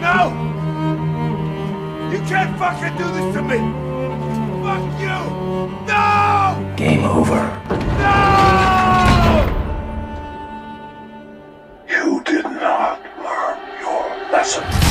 No! You can't fucking do this to me! Fuck you! No! Game over. No! You did not learn your lesson.